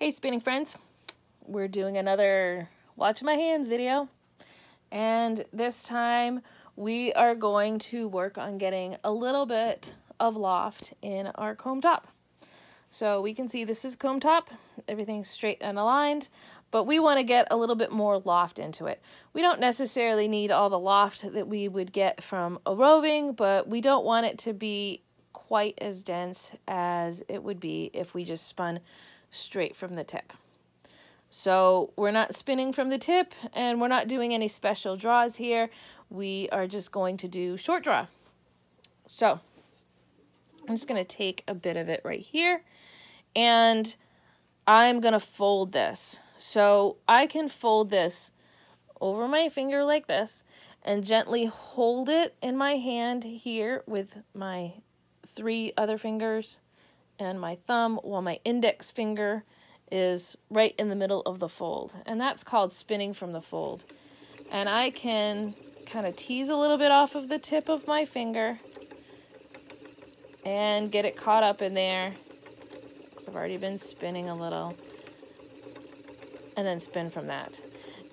Hey spinning friends, we're doing another watch my hands video and this time we are going to work on getting a little bit of loft in our comb top. So we can see this is comb top, everything's straight and aligned, but we want to get a little bit more loft into it. We don't necessarily need all the loft that we would get from a roving, but we don't want it to be quite as dense as it would be if we just spun straight from the tip. So we're not spinning from the tip and we're not doing any special draws here. We are just going to do short draw. So I'm just going to take a bit of it right here and I'm going to fold this. So I can fold this over my finger like this and gently hold it in my hand here with my three other fingers and my thumb while my index finger is right in the middle of the fold. And that's called spinning from the fold. And I can kind of tease a little bit off of the tip of my finger and get it caught up in there because I've already been spinning a little and then spin from that.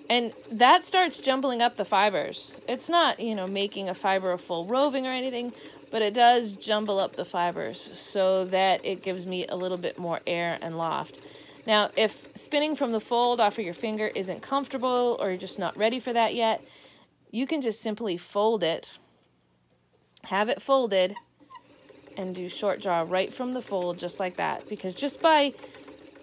And that starts jumbling up the fibers. It's not, you know, making a fiber a full roving or anything, but it does jumble up the fibers so that it gives me a little bit more air and loft. Now, if spinning from the fold off of your finger isn't comfortable or you're just not ready for that yet, you can just simply fold it, have it folded, and do short draw right from the fold just like that. Because just by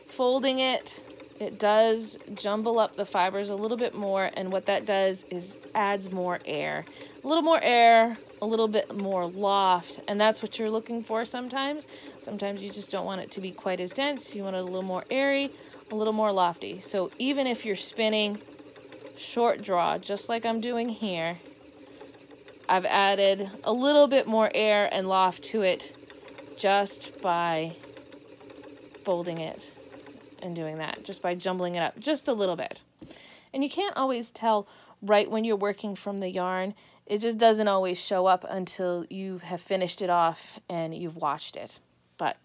folding it it does jumble up the fibers a little bit more and what that does is adds more air. A little more air, a little bit more loft, and that's what you're looking for sometimes. Sometimes you just don't want it to be quite as dense. You want it a little more airy, a little more lofty. So even if you're spinning short draw, just like I'm doing here, I've added a little bit more air and loft to it just by folding it and doing that just by jumbling it up just a little bit. And you can't always tell right when you're working from the yarn. It just doesn't always show up until you have finished it off and you've washed it. But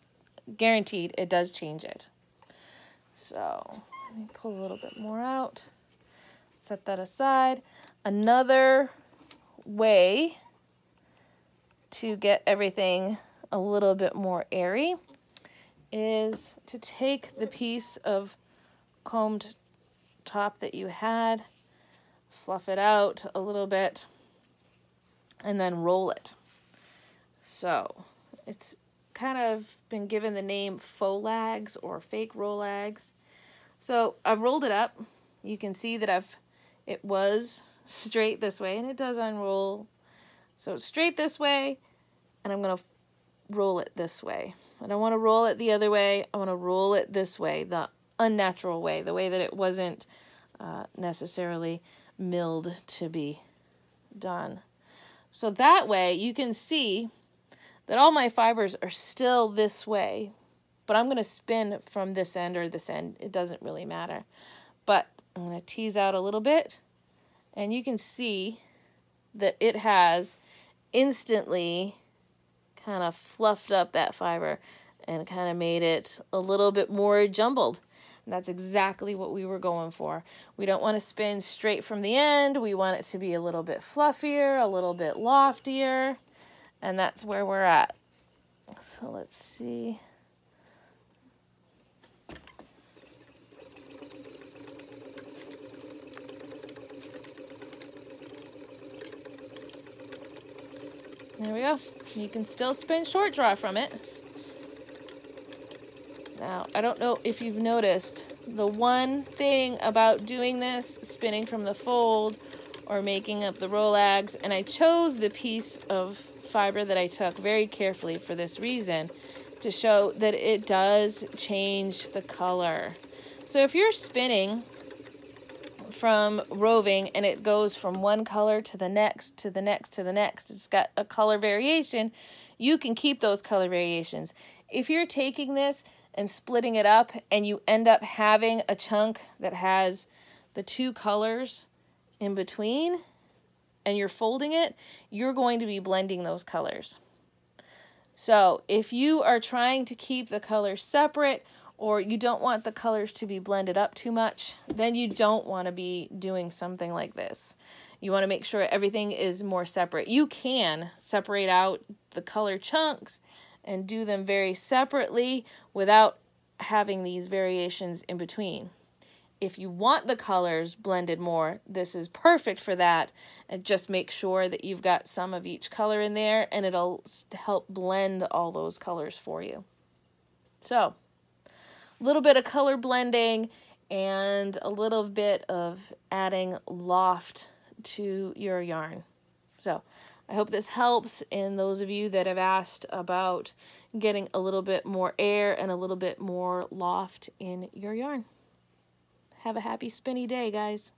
guaranteed, it does change it. So let me pull a little bit more out. Set that aside. Another way to get everything a little bit more airy is to take the piece of combed top that you had, fluff it out a little bit, and then roll it. So it's kind of been given the name faux lags or fake rollags. So I've rolled it up. You can see that I've it was straight this way and it does unroll. So straight this way and I'm going to roll it this way. I don't want to roll it the other way. I want to roll it this way, the unnatural way, the way that it wasn't uh, necessarily milled to be done. So that way you can see that all my fibers are still this way, but I'm going to spin from this end or this end. It doesn't really matter. But I'm going to tease out a little bit, and you can see that it has instantly kind of fluffed up that fiber and kind of made it a little bit more jumbled. And that's exactly what we were going for. We don't want to spin straight from the end. We want it to be a little bit fluffier, a little bit loftier, and that's where we're at. So let's see. There we go. You can still spin short draw from it. Now, I don't know if you've noticed, the one thing about doing this, spinning from the fold or making up the rollags, and I chose the piece of fiber that I took very carefully for this reason, to show that it does change the color. So if you're spinning from roving and it goes from one color to the next to the next to the next. It's got a color variation. You can keep those color variations. If you're taking this and splitting it up and you end up having a chunk that has the two colors in between and you're folding it, you're going to be blending those colors. So if you are trying to keep the colors separate or you don't want the colors to be blended up too much, then you don't want to be doing something like this. You want to make sure everything is more separate. You can separate out the color chunks and do them very separately without having these variations in between. If you want the colors blended more, this is perfect for that. And just make sure that you've got some of each color in there and it'll help blend all those colors for you. So, little bit of color blending and a little bit of adding loft to your yarn. So, I hope this helps in those of you that have asked about getting a little bit more air and a little bit more loft in your yarn. Have a happy spinny day, guys.